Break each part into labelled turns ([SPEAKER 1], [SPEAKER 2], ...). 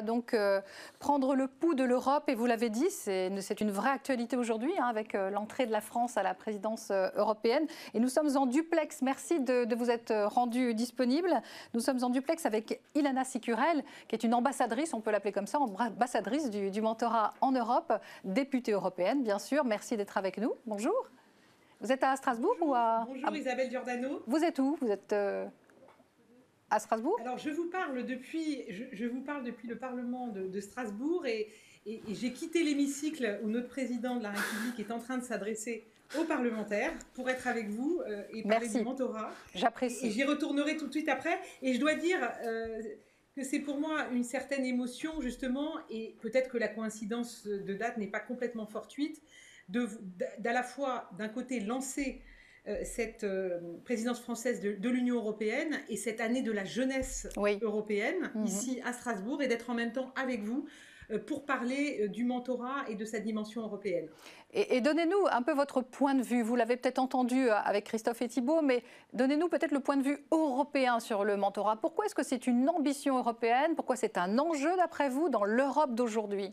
[SPEAKER 1] va donc euh, prendre le pouls de l'Europe et vous l'avez dit, c'est une vraie actualité aujourd'hui hein, avec euh, l'entrée de la France à la présidence européenne. Et nous sommes en duplex. Merci de, vous être rendu disponible. Nous sommes en duplex avec Ilana Sicurel, qui est une ambassadrice, on peut l'appeler comme ça, ambassadrice du, du mentorat en Europe, députée européenne, bien sûr. Merci d'être avec nous. Bonjour. Vous êtes à Strasbourg
[SPEAKER 2] ou
[SPEAKER 1] à...
[SPEAKER 2] Bonjour Isabelle Giordano.
[SPEAKER 1] Vous êtes où? Vous êtes à Strasbourg?
[SPEAKER 2] Alors, je vous parle depuis, je, vous parle depuis le Parlement de, Strasbourg et, j'ai quitté l'hémicycle où notre président de la République est en train de s'adresser aux parlementaires pour être avec vous euh, et parler du mentorat.
[SPEAKER 1] J'apprécie.
[SPEAKER 2] Et j'y retournerai tout de suite après. Et je dois dire euh, que c'est pour moi une certaine émotion, justement, et peut-être que la coïncidence de date n'est pas complètement fortuite, d'à la fois, d'un côté, lancer cette euh, présidence française de, l'Union européenne et cette année de la jeunesse européenne mhm. ici à Strasbourg et d'être en même temps avec vous euh, pour parler du mentorat et de sa dimension européenne.
[SPEAKER 1] Et, donnez-nous un peu votre point de vue. Vous l'avez peut-être entendu avec Christophe et Thibault, mais donnez-nous peut-être le point de vue européen sur le mentorat. Pourquoi est-ce que c'est une ambition européenne? Pourquoi c'est un enjeu, d'après vous, dans l'Europe d'aujourd'hui?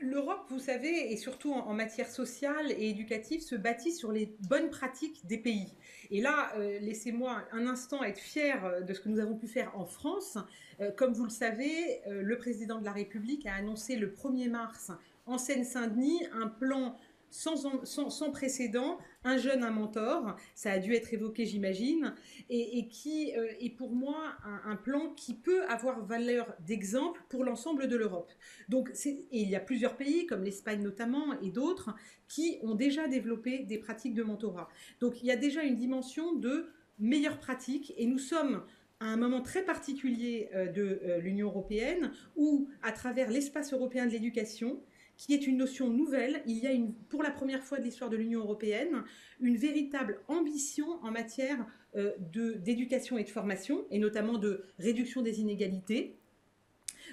[SPEAKER 2] L'Europe, vous savez, et surtout en, matière sociale et éducative, se bâtit sur les bonnes pratiques des pays. Et là, euh, laissez-moi un instant être fier euh, de ce que nous avons pu faire en France. Euh, comme vous le savez, le président de la République a annoncé le 1er mars en Seine-Saint-Denis un plan sans, précédent, un jeune, un mentor, ça a dû être évoqué j'imagine, et, qui euh, est pour moi un, plan qui peut avoir valeur d'exemple pour l'ensemble de l'Europe. Donc, et il y a plusieurs pays, comme l'Espagne notamment, et d'autres, qui ont déjà développé des pratiques de mentorat. Donc il y a déjà une dimension de meilleures pratiques, et nous sommes à un moment très particulier euh, de euh, l'Union européenne où, à travers l'espace européen de l'éducation, qui est une notion nouvelle. Il y a pour la première fois de l'histoire de l'Union européenne une véritable ambition en matière euh, d'éducation et de formation, et notamment de réduction des inégalités,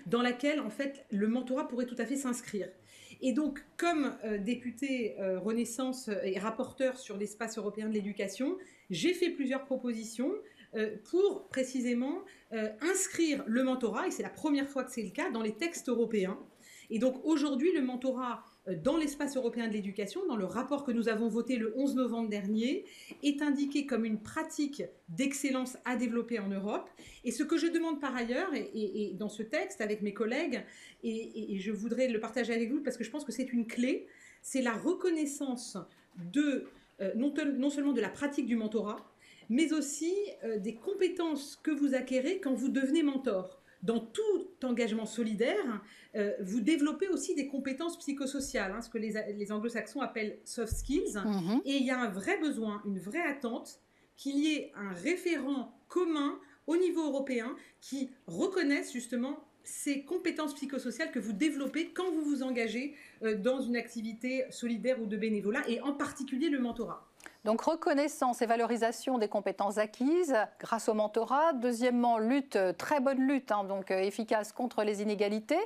[SPEAKER 2] dans laquelle en fait le mentorat pourrait tout à fait s'inscrire. Et donc, comme euh, député euh, Renaissance et rapporteur sur l'espace européen de l'éducation, j'ai fait plusieurs propositions pour précisément inscrire le mentorat, et c'est la première fois que c'est le cas, dans les textes européens. Et donc aujourd'hui, le mentorat euh, dans l'espace européen de l'éducation, dans le rapport que nous avons voté le 11 novembre dernier, est indiqué comme une pratique d'excellence à développer en Europe. Et ce que je demande par ailleurs, et, dans ce texte avec mes collègues, et, je voudrais le partager avec vous parce que je pense que c'est une clé, c'est la reconnaissance de, euh, non, seulement de la pratique du mentorat, mais aussi euh, des compétences que vous acquérez quand vous devenez mentor dans tout engagement solidaire, euh, vous développez aussi des compétences psychosociales, hein, ce que les, anglo-saxons appellent soft skills. Mhm. Et il y a un vrai besoin, une vraie attente qu'il y ait un référent commun au niveau européen qui reconnaisse justement ces compétences psychosociales que vous développez quand vous vous engagez euh, dans une activité solidaire ou de bénévolat, et en particulier le mentorat.
[SPEAKER 1] Donc reconnaissance et valorisation des compétences acquises grâce au mentorat. Deuxièmement, lutte, très bonne lutte, hein, donc euh, efficace contre les inégalités.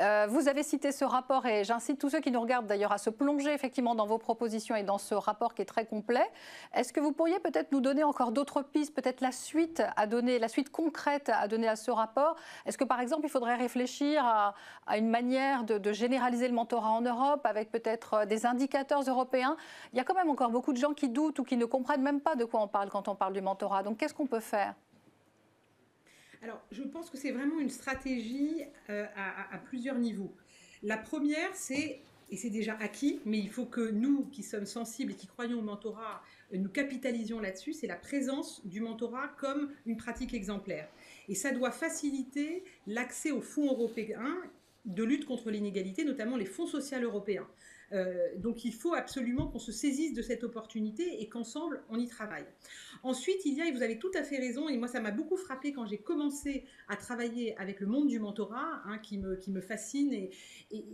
[SPEAKER 1] Euh, vous avez cité ce rapport et j'incite tous ceux qui nous regardent d'ailleurs à se plonger effectivement dans vos propositions et dans ce rapport qui est très complet. Est-ce que vous pourriez peut-être nous donner encore d'autres pistes, peut-être la suite à donner, la suite concrète à donner à ce rapport? Est-ce que par exemple il faudrait réfléchir à, une manière de, de généraliser le mentorat en Europe avec peut-être euh, des indicateurs européens? Il y a quand même encore beaucoup de gens qui ou qui ne comprennent même pas de quoi on parle quand on parle du mentorat. Donc qu'est-ce qu'on peut faire?
[SPEAKER 2] Alors, je pense que c'est vraiment une stratégie euh, à, plusieurs niveaux. La première, c'est, et c'est déjà acquis, mais il faut que nous, qui sommes sensibles et qui croyons au mentorat, nous capitalisions là-dessus, c'est la présence du mentorat comme une pratique exemplaire. Et ça doit faciliter l'accès aux fonds européens de lutte contre l'inégalité, notamment les fonds sociaux européens. Euh, donc il faut absolument qu'on se saisisse de cette opportunité et qu'ensemble on y travaille. Ensuite, il y a, et vous avez tout à fait raison, et moi ça m'a beaucoup frappé quand j'ai commencé à travailler avec le monde du mentorat, hein, qui, me, qui me fascine, et,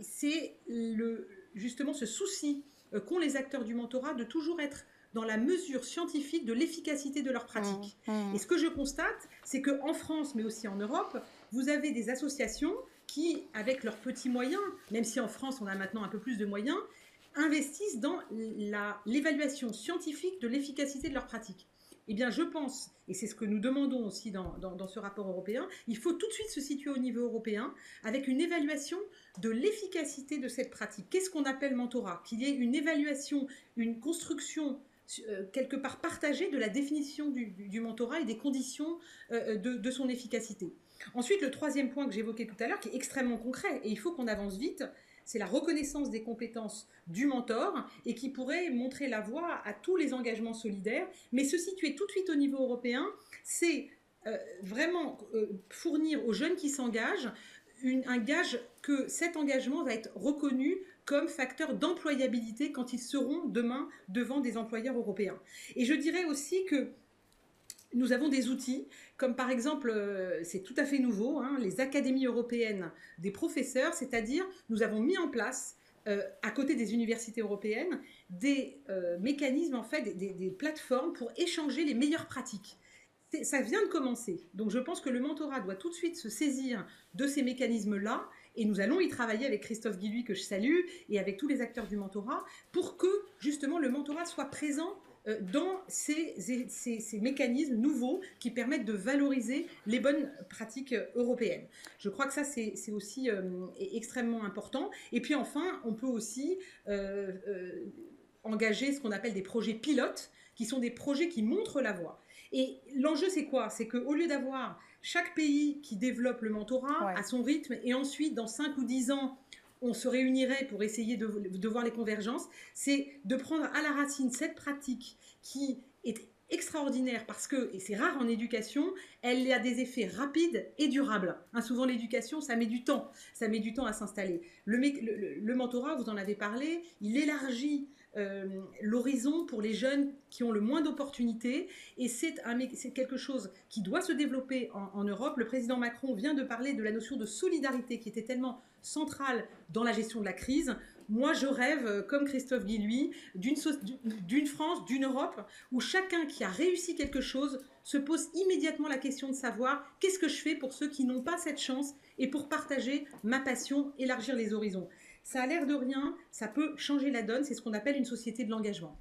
[SPEAKER 2] c'est le, justement ce souci euh, qu'ont les acteurs du mentorat de toujours être dans la mesure scientifique de l'efficacité de leur pratique. Mmh, mmh. Et ce que je constate, c'est qu'en France, mais aussi en Europe, vous avez des associations qui, avec leurs petits moyens, même si en France on a maintenant un peu plus de moyens, investissent dans l'évaluation scientifique de l'efficacité de leur pratique. eh bien, je pense, et c'est ce que nous demandons aussi dans, dans, ce rapport européen, il faut tout de suite se situer au niveau européen avec une évaluation de l'efficacité de cette pratique. Qu'est-ce qu'on appelle mentorat? Qu'il y ait une évaluation, une construction euh, quelque part partagée de la définition du, mentorat et des conditions euh, de, de, son efficacité. Ensuite, le troisième point que j'évoquais tout à l'heure, qui est extrêmement concret, et il faut qu'on avance vite, c'est la reconnaissance des compétences du mentor et qui pourrait montrer la voie à tous les engagements solidaires. Mais se situer tout de suite au niveau européen, c'est euh, vraiment euh, fournir aux jeunes qui s'engagent un gage que cet engagement va être reconnu comme facteur d'employabilité quand ils seront demain devant des employeurs européens. Et je dirais aussi que nous avons des outils, comme par exemple, euh, c'est tout à fait nouveau, hein, les académies européennes des professeurs, c'est-à-dire nous avons mis en place, euh, à côté des universités européennes, des euh, mécanismes, en fait, des, des, plateformes pour échanger les meilleures pratiques. Ça vient de commencer. Donc je pense que le mentorat doit tout de suite se saisir de ces mécanismes-là et nous allons y travailler avec Christophe Guilluy, que je salue, et avec tous les acteurs du mentorat, pour que justement le mentorat soit présent dans ces, mécanismes nouveaux qui permettent de valoriser les bonnes pratiques euh, européennes. Je crois que ça, c'est aussi euh, extrêmement important. Et puis enfin, on peut aussi engager ce qu'on appelle des projets pilotes, qui sont des projets qui montrent la voie. Et l'enjeu, c'est quoi? C'est qu'au lieu d'avoir chaque pays qui développe le mentorat à son rythme, et ensuite, dans 5 ou 10 ans, on se réunirait pour essayer de, voir les convergences, c'est de prendre à la racine cette pratique qui est extraordinaire parce que, et c'est rare en éducation, elle a des effets rapides et durables. Hein, souvent l'éducation, ça met du temps, ça met du temps à s'installer. Le, mentorat, vous en avez parlé, il élargit euh, l'horizon pour les jeunes qui ont le moins d'opportunités et c'est quelque chose qui doit se développer en, en Europe. Le président Macron vient de parler de la notion de solidarité qui était tellement centrale dans la gestion de la crise. Moi, je rêve, euh, comme Christophe Guilluy, d'une France, d'une Europe, où chacun qui a réussi quelque chose se pose immédiatement la question de savoir qu'est-ce que je fais pour ceux qui n'ont pas cette chance et pour partager ma passion, élargir les horizons. Ça a l'air de rien, ça peut changer la donne, c'est ce qu'on appelle une société de l'engagement.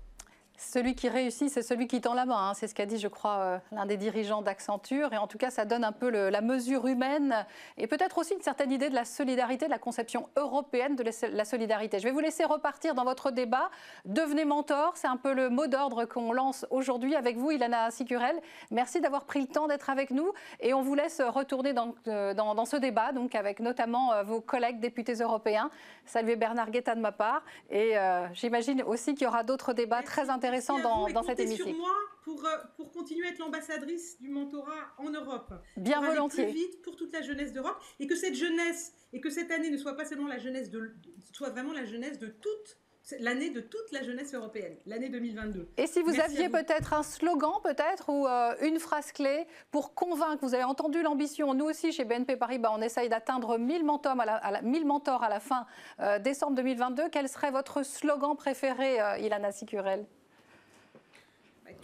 [SPEAKER 1] Celui qui réussit, c'est celui qui tend la main. Hein. C'est ce qu'a dit, je crois, euh, l'un des dirigeants d'Accenture. Et en tout cas, ça donne un peu la mesure humaine et peut-être aussi une certaine idée de la solidarité, de la conception européenne de la solidarité. Je vais vous laisser repartir dans votre débat. Devenez mentor, c'est un peu le mot d'ordre qu'on lance aujourd'hui avec vous, Ilana Sicurel. Merci d'avoir pris le temps d'être avec nous. Et on vous laisse retourner dans, euh, dans, ce débat, donc avec notamment euh, vos collègues députés européens. Saluez Bernard Guetta de ma part. Et j'imagine aussi qu'il y aura d'autres débats très intéressants intéressant dans, dans cet hémicycle.
[SPEAKER 2] sur moi pour, euh, pour continuer à être l'ambassadrice du mentorat en Europe.
[SPEAKER 1] Bien
[SPEAKER 2] pour
[SPEAKER 1] volontiers.
[SPEAKER 2] Aller plus vite pour toute la jeunesse d'Europe et que cette jeunesse et que cette année ne soit pas seulement la jeunesse de, soit vraiment la jeunesse de toute l'année de toute la jeunesse européenne, l'année 2022.
[SPEAKER 1] Et si vous aviez peut-être un slogan, peut-être, ou euh, une phrase clé pour convaincre, vous avez entendu l'ambition, nous aussi chez BNP Paribas, on essaye d'atteindre 1000 mentors à la, 1000 mentors à la fin euh, décembre 2022, quel serait votre slogan préféré, Ilana Sicurel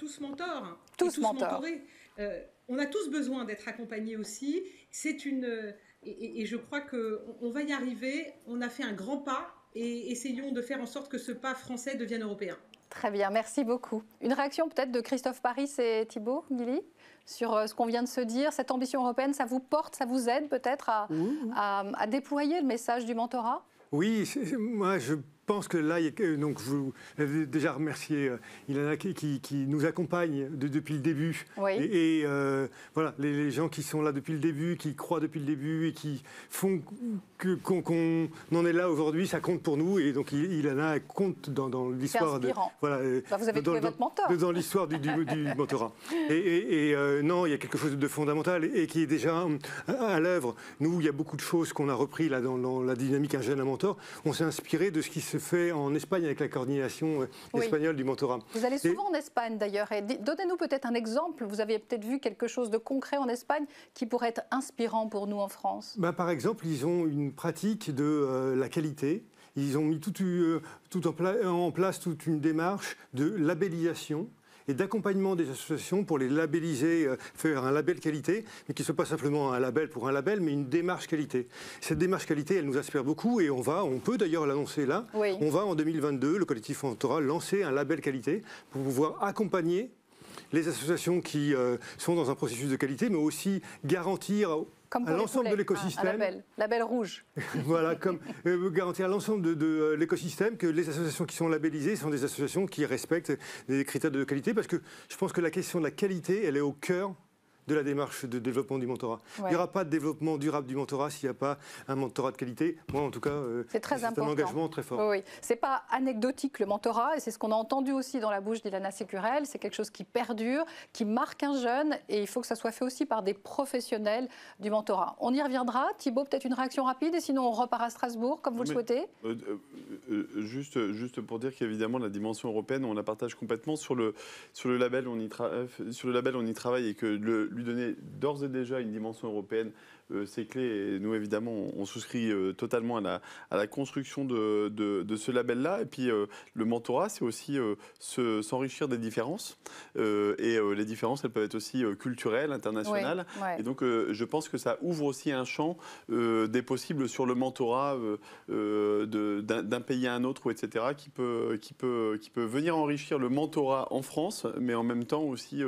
[SPEAKER 2] tous mentors.
[SPEAKER 1] Tous, mentors.
[SPEAKER 2] Euh, on a tous besoin d'être accompagnés aussi. C'est une et, je crois que on va y arriver. On a fait un grand pas et essayons de faire en sorte que ce pas français devienne européen.
[SPEAKER 1] Très bien, merci beaucoup. Une réaction peut-être de Christophe Paris et Thibault Guilly sur euh, ce qu'on vient de se dire? Cette ambition européenne, ça vous porte, ça vous aide peut-être à, à, déployer le message du mentorat?
[SPEAKER 3] Oui, moi je pense que là, donc je vous déjà remercier euh, Ilana qui, qui, nous accompagne depuis le début. Et, euh, voilà, les, gens qui sont là depuis le début, qui croient depuis le début et qui font qu'on en est là aujourd'hui, ça compte pour nous. Et donc Ilana compte dans, l'histoire
[SPEAKER 1] de. Voilà, euh, bah, vous avez dans, votre mentor.
[SPEAKER 3] Dans, l'histoire du, du, mentorat. Et, non, il y a quelque chose de fondamental et, qui est déjà à, l'œuvre. Nous, il y a beaucoup de choses qu'on a repris là dans, dans la dynamique Un jeune à mentor. On s'est inspiré de ce qui se fait en Espagne avec la coordination euh, espagnole du mentorat.
[SPEAKER 1] Vous allez souvent en Espagne d'ailleurs. donnez-nous peut-être un exemple. Vous avez peut-être vu quelque chose de concret en Espagne qui pourrait être inspirant pour nous en France.
[SPEAKER 3] Bah, par exemple, ils ont une pratique de euh, la qualité. Ils ont mis tout, euh, tout en, en, place toute une démarche de labellisation et d'accompagnement des associations pour les labelliser, euh, faire un label qualité, mais qui ne soit pas simplement un label pour un label, mais une démarche qualité. Cette démarche qualité, elle nous inspire beaucoup et on va, on peut d'ailleurs l'annoncer là, on va en 2022, le collectif Mentorat, lancer un label qualité pour pouvoir accompagner les associations qui sont dans un processus de qualité, mais aussi garantir à l'ensemble de l'écosystème. Un
[SPEAKER 1] label, label rouge.
[SPEAKER 3] voilà, comme garantir à l'ensemble de, l'écosystème que les associations qui sont labellisées sont des associations qui respectent des critères de qualité, parce que je pense que la question de la qualité, elle est au cœur de la démarche de développement du mentorat. Il n'y aura pas de développement durable du mentorat s'il n'y a pas un mentorat de qualité. Moi, en tout cas,
[SPEAKER 1] euh, c'est un
[SPEAKER 3] engagement très fort.
[SPEAKER 1] Oui, Ce n'est pas anecdotique le mentorat, et c'est ce qu'on a entendu aussi dans la bouche d'Ilana Sécurel. C'est quelque chose qui perdure, qui marque un jeune, et il faut que ça soit fait aussi par des professionnels du mentorat. On y reviendra. Thibault, peut-être une réaction rapide, et sinon on repart à Strasbourg, comme vous le souhaitez. Euh,
[SPEAKER 4] euh, juste, juste pour dire qu'évidemment, la dimension européenne, on la partage complètement. Sur le, sur le, label, on y, sur le label, on y travaille, et que le, lui donner d'ores et déjà une dimension européenne euh, c'est clé. Et nous, évidemment, on, souscrit euh, totalement à la, à la construction de, de, ce label-là. Et puis, euh, le mentorat, c'est aussi s'enrichir des différences. et les différences, elles peuvent être aussi culturelles, internationales. Et donc, je pense que ça ouvre aussi un champ des possibles sur le mentorat d'un pays à un autre, etc., qui peut, qui, peut, qui peut venir enrichir le mentorat en France, mais en même temps aussi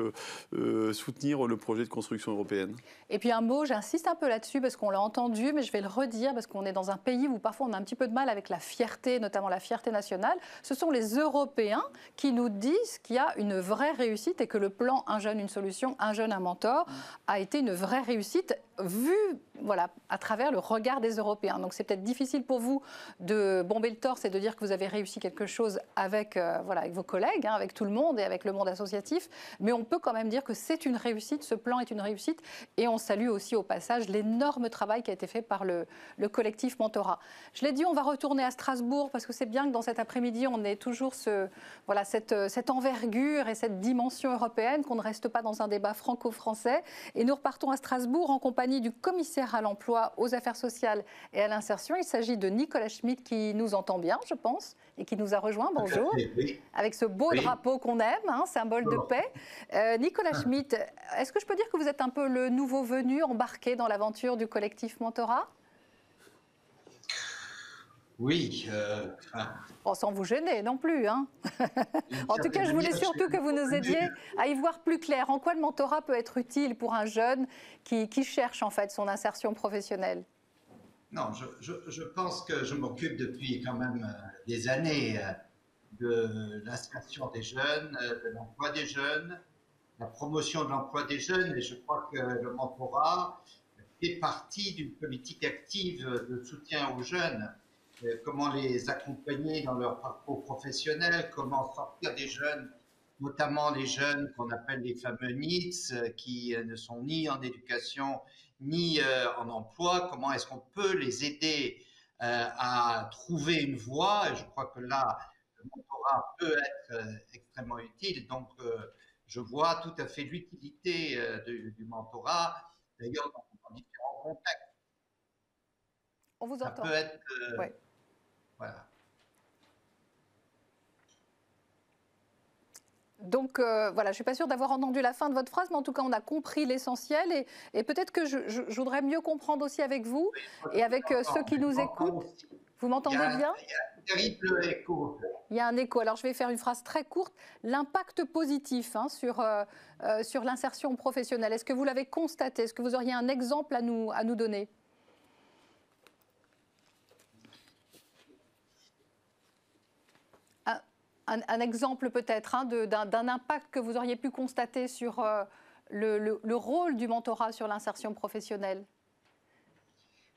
[SPEAKER 4] soutenir le projet de construction européenne.
[SPEAKER 1] Et puis, un mot, j'insiste un peu là-dessus parce qu'on l'a entendu, mais je vais le redire parce qu'on est dans un pays où parfois on a un petit peu de mal avec la fierté, notamment la fierté nationale. Ce sont les Européens qui nous disent qu'il y a une vraie réussite et que le plan Un jeune, une solution, un jeune, un mentor a été une vraie réussite vu voilà, à travers le regard des Européens. Donc c'est peut-être difficile pour vous de bomber le torse et de dire que vous avez réussi quelque chose avec, euh, voilà, avec vos collègues, hein, avec tout le monde et avec le monde associatif, mais on peut quand même dire que c'est une réussite, ce plan est une réussite, et on salue aussi au passage l'énorme travail qui a été fait par le, le collectif Mentorat. Je l'ai dit, on va retourner à Strasbourg parce que c'est bien que dans cet après-midi, on ait toujours voilà, cette, cette envergure et cette dimension européenne, qu'on ne reste pas dans un débat franco-français. Et nous repartons à Strasbourg en compagnie du commissaire à l'emploi, aux affaires sociales et à l'insertion. Il s'agit de Nicolas Schmitt qui nous entend bien, je pense, et qui nous a rejoint. Bonjour. Avec ce beau drapeau qu'on aime, hein, symbole de paix. Euh, Nicolas Schmitt, est-ce que je peux dire que vous êtes un peu le nouveau venu embarqué dans l'aventure du collectif Mentorat?
[SPEAKER 5] Oui. Euh,
[SPEAKER 1] sans vous gêner non plus. Hein. en tout cas, je voulais surtout que vous nous aidiez à y voir plus clair. En quoi le mentorat peut être utile pour un jeune qui, cherche en fait son insertion professionnelle?
[SPEAKER 5] Non, je, pense que je m'occupe depuis quand même euh, des années euh, de l'insertion des jeunes, de l'emploi des jeunes, la promotion de l'emploi des jeunes, et je crois que le mentorat fait partie d'une politique active de soutien aux jeunes comment les accompagner dans leur parcours professionnel, comment sortir des jeunes, notamment les jeunes qu'on appelle les fameux NEETs, euh, qui euh, ne sont ni en éducation ni en emploi, comment est-ce qu'on peut les aider à trouver une voie, et je crois que là, le mentorat peut être extrêmement utile, donc je vois tout à fait l'utilité du mentorat, d'ailleurs dans, différents contextes.
[SPEAKER 1] On vous entend.
[SPEAKER 5] Ça peut être
[SPEAKER 1] donc euh, voilà, je ne suis pas sûre d'avoir entendu la fin de votre phrase, mais en tout cas, on a compris l'essentiel. Et, peut-être que je, voudrais mieux comprendre aussi avec vous et avec euh, ceux qui nous écoutent. Vous m'entendez bien?
[SPEAKER 5] Il y a un terrible écho.
[SPEAKER 1] Il y a un écho. Alors, je vais faire une phrase très courte. L'impact positif hein, sur, euh, sur l'insertion professionnelle, est-ce que vous l'avez constaté? Est-ce que vous auriez un exemple à nous, à nous donner? Un, exemple peut-être hein, d'un impact que vous auriez pu constater sur euh, le, rôle du mentorat sur l'insertion professionnelle?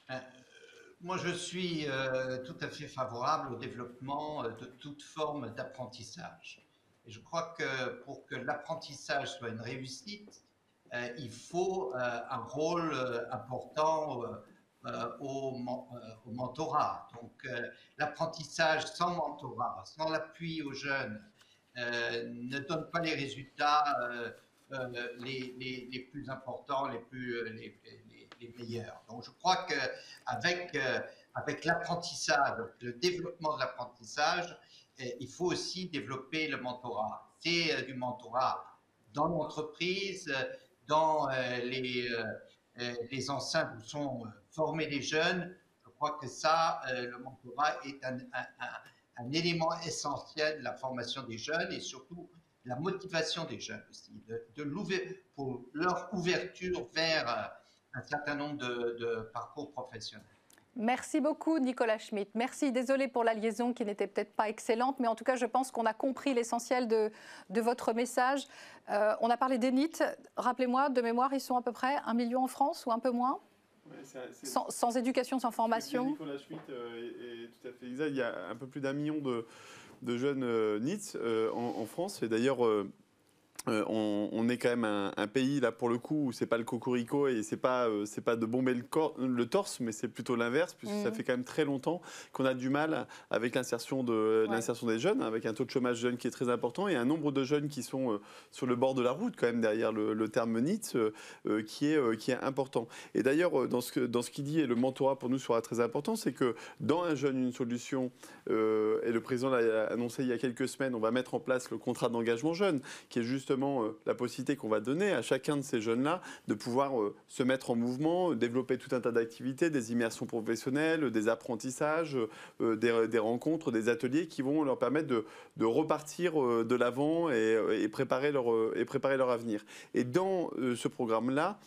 [SPEAKER 5] Euh, Moi, je suis euh, tout à fait favorable au développement de toute forme d'apprentissage. Et je crois que pour que l'apprentissage soit une réussite, il faut un rôle important au, euh, au, mentorat. Donc euh, l'apprentissage sans mentorat, sans l'appui aux jeunes, ne donne pas les résultats les, plus importants, les, plus, les meilleurs. Donc je crois qu'avec avec l'apprentissage, le développement de l'apprentissage, il faut aussi développer le mentorat. C'est du mentorat dans l'entreprise, dans les, les enceintes où sont former des jeunes, je crois que ça, euh, le mentorat est un, élément essentiel de la formation des jeunes et surtout la motivation des jeunes aussi, de, pour leur ouverture vers euh, un certain nombre de, parcours professionnels.
[SPEAKER 1] Merci beaucoup Nicolas Schmitt. Merci, désolé pour la liaison qui n'était peut-être pas excellente, mais en tout cas je pense qu'on a compris l'essentiel de, de, votre message. Euh, on a parlé des NIT. Rappelez-moi, de mémoire, ils sont à peu près un million en France ou un peu moins? Sans, éducation, sans formation.
[SPEAKER 4] Nicolas Schmitt euh, est, tout à fait exact. Il y a un peu plus d'un million de, de jeunes euh, NITS euh, en, en, France. Et d'ailleurs, euh, on, est quand même un, pays là pour le coup où c'est pas le cocorico et c'est pas euh, c'est pas de bomber le, torse, mais c'est plutôt l'inverse puisque ça mhm. fait quand même très longtemps qu'on a du mal avec l'insertion de l'insertion des jeunes, avec un taux de chômage jeune qui est très important et un nombre de jeunes qui sont euh, sur le bord de la route quand même derrière le, terme NIT qui est qui est important. Et d'ailleurs dans ce dans ce qu'il dit et le mentorat pour nous sera très important, c'est que dans un jeune une solution et le président l'a annoncé il y a quelques semaines, on va mettre en place le contrat d'engagement jeune qui est justement euh, la possibilité qu'on va donner à chacun de ces jeunes-là de pouvoir euh, se mettre en mouvement, développer tout un tas d'activités, des immersions professionnelles, des apprentissages, euh, des, rencontres, des ateliers qui vont leur permettre de, repartir de l'avant et, préparer leur, et préparer leur avenir. Et dans ce programme-là,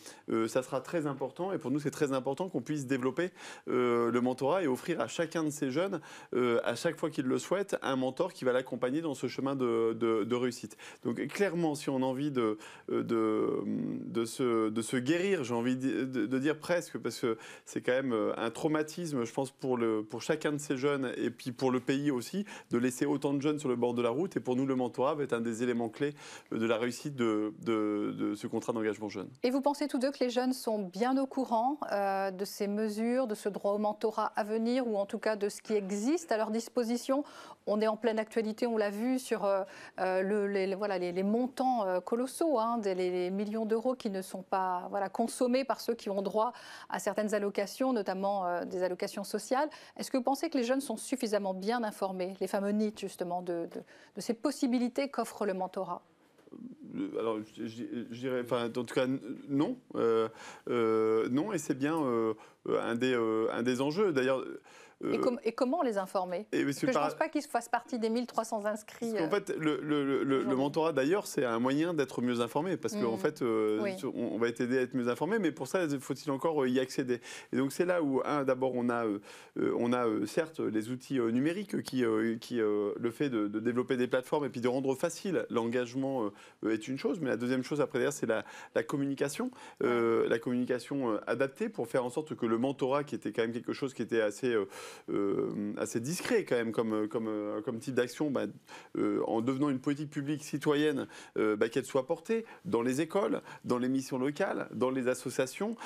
[SPEAKER 4] ça sera très important, et pour nous c'est très important qu'on puisse développer le mentorat et offrir à chacun de ces jeunes, à chaque fois qu'ils le souhaitent, un mentor qui va l'accompagner dans ce chemin de, de réussite. Donc clairement, si on a envie de, euh, de, de, se, de se guérir, j'ai envie de, dire presque, parce que c'est quand même euh, un traumatisme, je pense, pour, le, pour chacun de ces jeunes et puis pour le pays aussi, de laisser autant de jeunes sur le bord de la route. Et pour nous, le mentorat va être un des éléments clés de la réussite de, de, ce contrat d'engagement jeune.
[SPEAKER 1] Et vous pensez tous deux que les jeunes sont bien au courant euh, de ces mesures, de ce droit au mentorat à venir, ou en tout cas de ce qui existe à leur disposition? On est en pleine actualité, on l'a vu sur le, voilà, les montants euh, colossaux, hein, des millions d'euros qui ne sont pas voilà, consommés par ceux qui ont droit à certaines allocations, notamment euh, des allocations sociales. Est-ce que vous pensez que les jeunes sont suffisamment bien informés, les fameux NIT justement, de, de, ces possibilités qu'offre le mentorat?
[SPEAKER 4] Euh, alors, je dirais, enfin, en tout cas, non, non, et c'est bien un des, un des enjeux. D'ailleurs,
[SPEAKER 1] euh, et, comment les informer? Parce que je ne pense pas qu'ils fassent partie des 1300 inscrits.
[SPEAKER 4] en fait, le, mentorat, d'ailleurs, c'est un moyen d'être mieux informé. Parce qu'en mm. fait, euh, on, va être aidé à être mieux informé, mais pour ça, faut-il encore euh, y accéder? Et donc, c'est là où, un, d'abord, on a, on a certes les outils numériques qui, qui le fait de, développer des plateformes et puis de rendre facile l'engagement est une chose. Mais la deuxième chose, après, derrière, c'est la, la, communication. la communication adaptée pour faire en sorte que le mentorat, qui était quand même quelque chose qui était assez euh, assez discret quand même comme, comme, euh, comme type d'action, bah, euh, en devenant une politique publique citoyenne, bah, qu'elle soit portée dans les écoles, dans les missions locales, dans les associations,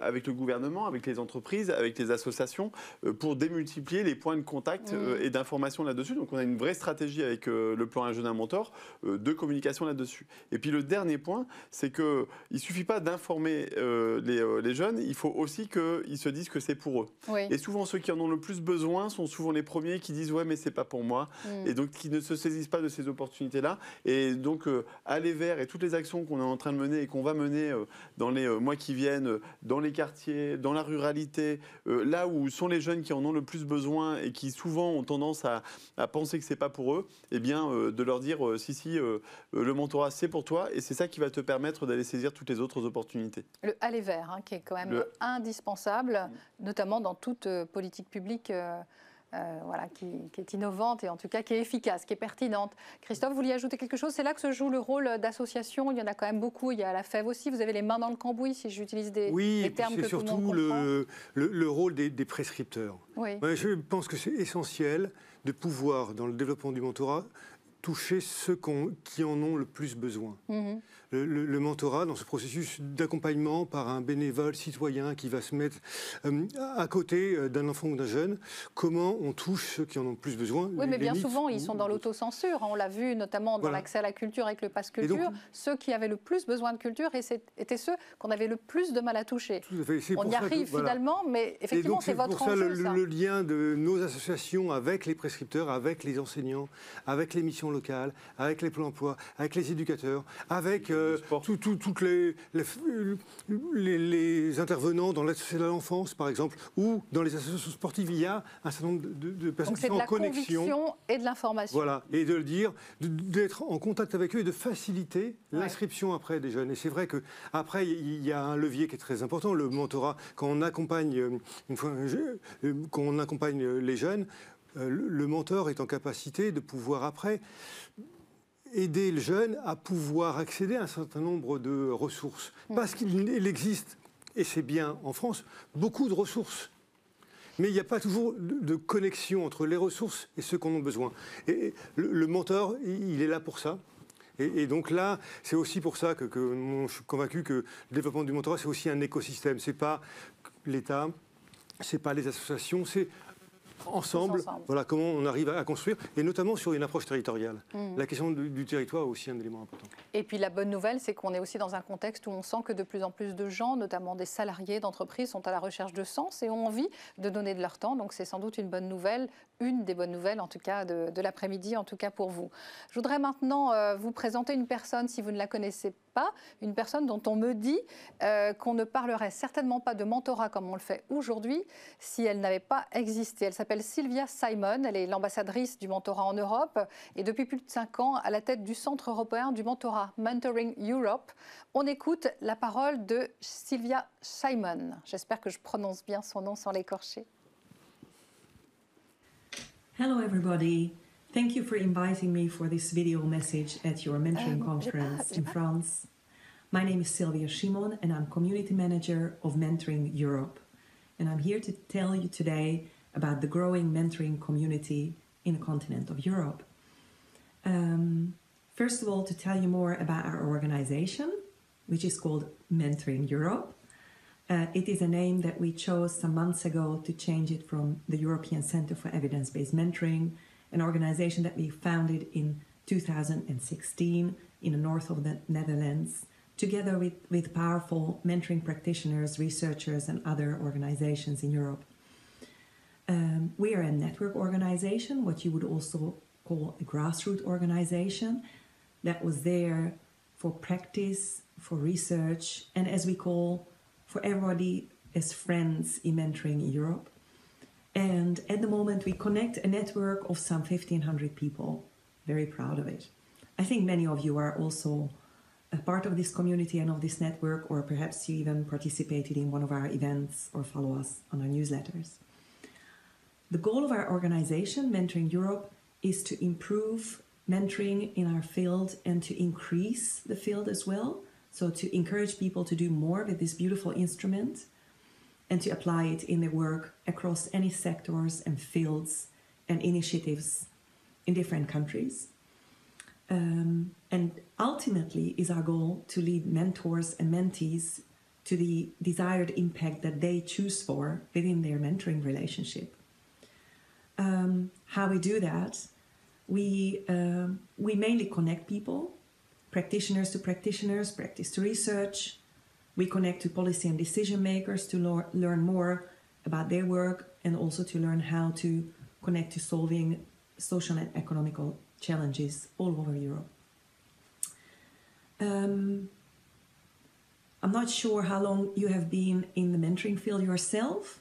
[SPEAKER 4] avec le gouvernement, avec les entreprises, avec les associations, pour démultiplier les points de contact et d'information là-dessus. Donc on a une vraie stratégie avec le plan Un jeune, un mentor de communication là-dessus. Et puis le dernier point, c'est qu'il ne suffit pas d'informer les, les, jeunes, il faut aussi qu'ils se disent que c'est pour eux. Et souvent, ceux qui en ont le plus besoin sont souvent les premiers qui disent ouais mais c'est pas pour moi. Mm. et donc qui ne se saisissent pas de ces opportunités là et donc euh, aller vers et toutes les actions qu'on est en train de mener et qu'on va mener euh, dans les euh, mois qui viennent dans les quartiers dans la ruralité là où sont les jeunes qui en ont le plus besoin et qui souvent ont tendance à, penser que c'est pas pour eux et eh bien de leur dire si si le mentorat c'est pour toi. Et c'est ça qui va te permettre d'aller saisir toutes les autres opportunités.
[SPEAKER 1] Le aller vers hein, qui est quand même indispensable notamment dans toute politique publique euh, euh, voilà, qui, est innovante et en tout cas qui est efficace, qui est pertinente. Christophe, vous vouliez ajouter quelque chose? C'est là que se joue le rôle d'association. Il y en a quand même beaucoup. Il y a la FEV aussi. Vous avez les mains dans le cambouis, si j'utilise des,
[SPEAKER 3] oui,
[SPEAKER 1] termes que
[SPEAKER 3] surtout
[SPEAKER 1] tout
[SPEAKER 3] le, le, le, rôle des, prescripteurs. Oui. je pense que c'est essentiel de pouvoir, dans le développement du mentorat, toucher ceux qui en ont le plus besoin. Mhm le, mentorat dans ce processus d'accompagnement par un bénévole citoyen qui va se mettre euh, à côté euh, d'un enfant ou d'un jeune. Comment on touche ceux qui en ont plus besoin?
[SPEAKER 1] Oui, mais bien souvent, ils sont dans l'autocensure. On l'a vu notamment dans l'accès à la culture avec le pass culture. ceux qui avaient le plus besoin de culture étaient ceux qu'on avait le plus de mal à toucher. On y arrive finalement, mais effectivement, c'est votre
[SPEAKER 3] enjeu. Le, le lien de nos associations avec les prescripteurs, avec les enseignants, avec les missions local, avec les plans emploi, avec les éducateurs, avec euh, toutes les, les, intervenants dans l'aide sociale à l'enfance, par exemple, ou dans les associations sportives. Il y a un certain nombre de, personnes qui sont en connexion.
[SPEAKER 1] et de l'information.
[SPEAKER 3] Voilà, et de le dire, d'être en contact avec eux et de faciliter l'inscription après des jeunes. Et c'est vrai qu'après, il y a un levier qui est très important, le mentorat. Quand on accompagne, euh, une fois, euh, quand on accompagne les jeunes, euh, le mentor est en capacité de pouvoir après aider le jeune à pouvoir accéder à un certain nombre de ressources. Mm. Parce qu'il existe, et c'est bien en France, beaucoup de ressources. Mais il n'y a pas toujours de connexion entre les ressources et ceux qu'on a besoin. Et le, mentor, il est là pour ça. Et, donc là, c'est aussi pour ça que, que, je suis convaincu que le développement du mentorat, c'est aussi un écosystème. Ce n'est pas l'État, ce n'est pas les associations, c'est ensemble, voilà comment on arrive à construire, et notamment sur une approche territoriale. Mm. La question du, territoire est aussi un élément important.
[SPEAKER 1] Et puis la bonne nouvelle, c'est qu'on est aussi dans un contexte où on sent que de plus en plus de gens, notamment des salariés d'entreprises, sont à la recherche de sens et ont envie de donner de leur temps. Donc c'est sans doute une bonne nouvelle, une des bonnes nouvelles en tout cas de, l'après-midi, en tout cas pour vous. Je voudrais maintenant euh, vous présenter une personne, si vous ne la connaissez pas, une personne dont on me dit euh, qu'on ne parlerait certainement pas de mentorat comme on le fait aujourd'hui si elle n'avait pas existé. Elle s'appelle Sylvia Simon, elle est l'ambassadrice du mentorat en Europe et depuis plus de cinq ans à la tête du Centre européen du mentorat Mentoring Europe. On écoute la parole de Sylvia Simon. J'espère que je prononce bien son nom sans l'écorcher.
[SPEAKER 6] Hello everybody. Thank you for inviting me for this video message at your mentoring um, conference in France. My name is Sylvia Shimon and I'm community manager of Mentoring Europe. And I'm here to tell you today about the growing mentoring community in the continent of Europe. Um, first of all, to tell you more about our organization, which is called Mentoring Europe. Uh, it is a name that we chose some months ago to change it from the European Center for Evidence Based Mentoring an organization that we founded in 2016 in the north of the Netherlands, together with, with powerful mentoring practitioners, researchers, and other organizations in Europe. Um, we are a network organization, what you would also call a grassroots organization, that was there for practice, for research, and as we call, for everybody as friends in mentoring Europe. And at the moment, we connect a network of some 1,500 people. Very proud of it. I think many of you are also a part of this community and of this network, or perhaps you even participated in one of our events or follow us on our newsletters. The goal of our organization, Mentoring Europe, is to improve mentoring in our field and to increase the field as well. So, to encourage people to do more with this beautiful instrument and to apply it in their work across any sectors and fields and initiatives in different countries. Um, and ultimately, is our goal to lead mentors and mentees to the desired impact that they choose for within their mentoring relationship. Um, how we do that, we, uh, we mainly connect people, practitioners to practitioners, practice to research, we connect to policy and decision makers to lo- learn more about their work and also to learn how to connect to solving social and economical challenges all over Europe. Um, I'm not sure how long you have been in the mentoring field yourself,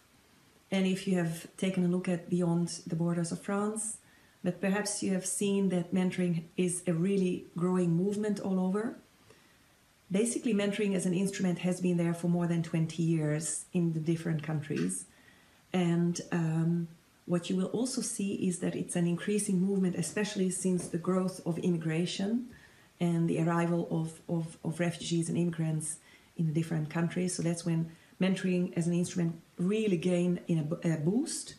[SPEAKER 6] and if you have taken a look at beyond the borders of France, but perhaps you have seen that mentoring is a really growing movement all over. Basically mentoring as an instrument has been there for more than 20 years in the different countries. And um, what you will also see is that it's an increasing movement especially since the growth of immigration and the arrival of, of, of refugees and immigrants in the different countries. So that's when mentoring as an instrument really gained in a, a boost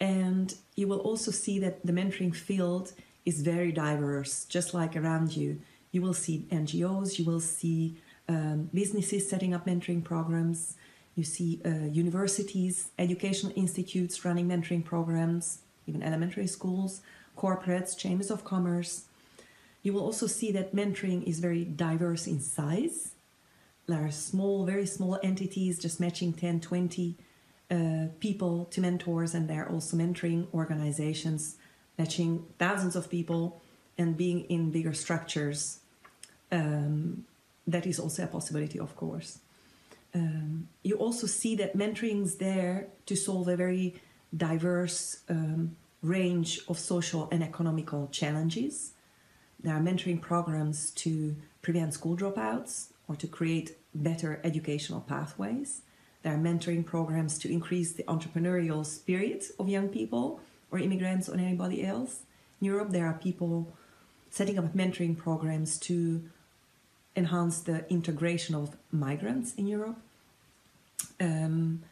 [SPEAKER 6] and you will also see that the mentoring field is very diverse just like around you you will see NGOs, you will see um, businesses setting up mentoring programs, you see uh, universities, educational institutes running mentoring programs, even elementary schools, corporates, chambers of commerce. You will also see that mentoring is very diverse in size. There are small, very small entities just matching 10, 20 uh, people to mentors, and they're also mentoring organizations matching thousands of people and being in bigger structures. Um, that is also a possibility, of course. Um, you also see that mentoring is there to solve a very diverse um, range of social and economical challenges. There are mentoring programs to prevent school dropouts or to create better educational pathways. There are mentoring programs to increase the entrepreneurial spirit of young people or immigrants or anybody else. In Europe, there are people setting up mentoring programs to enhance the integration of migrants in Europe. Um,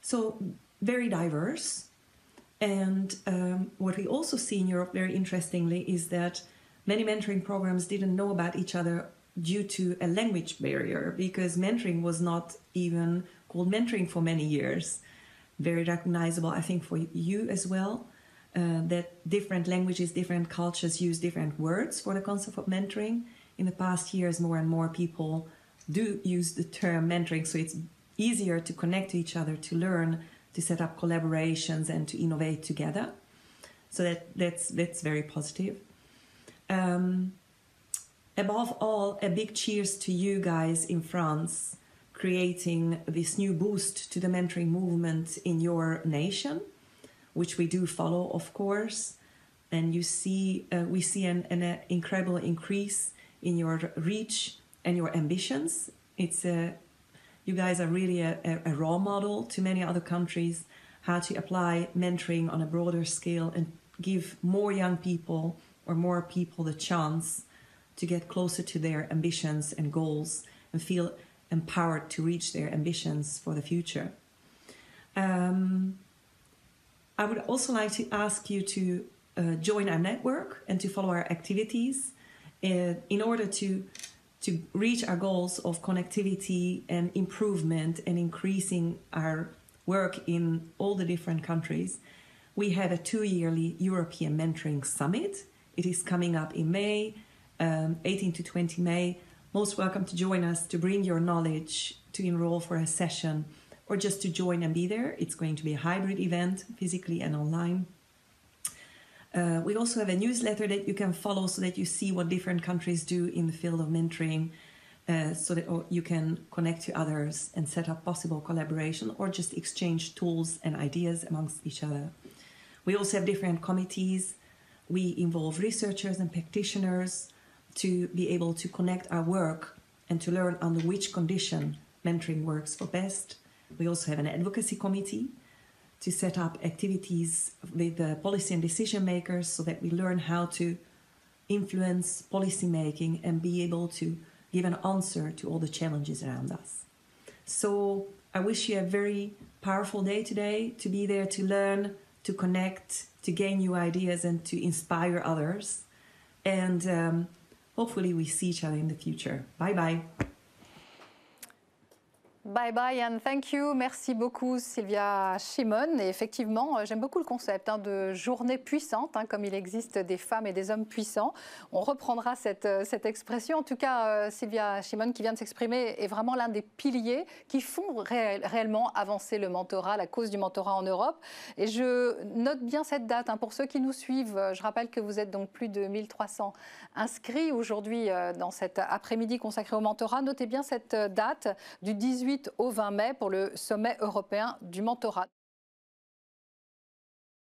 [SPEAKER 6] so, very diverse. And um, what we also see in Europe, very interestingly, is that many mentoring programs didn't know about each other due to a language barrier because mentoring was not even called mentoring for many years. Very recognizable, I think, for you as well. Uh, that different languages, different cultures use different words for the concept of mentoring. In the past years, more and more people do use the term mentoring, so it's easier to connect to each other, to learn, to set up collaborations, and to innovate together. So that that's that's very positive. Um, above all, a big cheers to you guys in France creating this new boost to the mentoring movement in your nation, which we do follow, of course. And you see, uh, we see an, an uh, incredible increase in your reach and your ambitions. It's a, you guys are really a, a, a role model to many other countries how to apply mentoring on a broader scale and give more young people or more people the chance to get closer to their ambitions and goals and feel empowered to reach their ambitions for the future. Um, I would also like to ask you to uh, join our network and to follow our activities uh, in order to to reach our goals of connectivity and improvement and increasing our work in all the different countries. We have a two-yearly European Mentoring Summit. It is coming up in May, um, 18 to 20 May most welcome to join us to bring your knowledge to enroll for a session or just to join and be there. It's going to be a hybrid event, physically and online. Uh, we also have a newsletter that you can follow so that you see what different countries do in the field of mentoring, uh, so that you can connect to others and set up possible collaboration or just exchange tools and ideas amongst each other. We also have different committees. We involve researchers and practitioners to be able to connect our work and to learn under which condition mentoring works for best. We also have an advocacy committee to set up activities with the policy and decision makers so that we learn how to influence policy making and be able to give an answer to all the challenges around us. So I wish you a very powerful day today to be there to learn, to connect, to gain new ideas, and to inspire others. And um, hopefully we see each other in the future. Bye bye.
[SPEAKER 1] Bye bye and thank you. Merci beaucoup Sylvia Shimon. Et effectivement, euh, j'aime beaucoup le concept hein, de journée puissante, hein, comme il existe des femmes et des hommes puissants. On reprendra cette, euh, cette expression. En tout cas, euh, Sylvia Shimon qui vient de s'exprimer est vraiment l'un des piliers qui font réellement avancer le mentorat, la cause du mentorat en Europe. Et je note bien cette date. Hein, pour ceux qui nous suivent, je rappelle que vous êtes donc plus de 1300 inscrits aujourd'hui dans cet après-midi consacré au mentorat. Notez bien cette date du 18 au 20 mai pour le sommet européen du mentorat.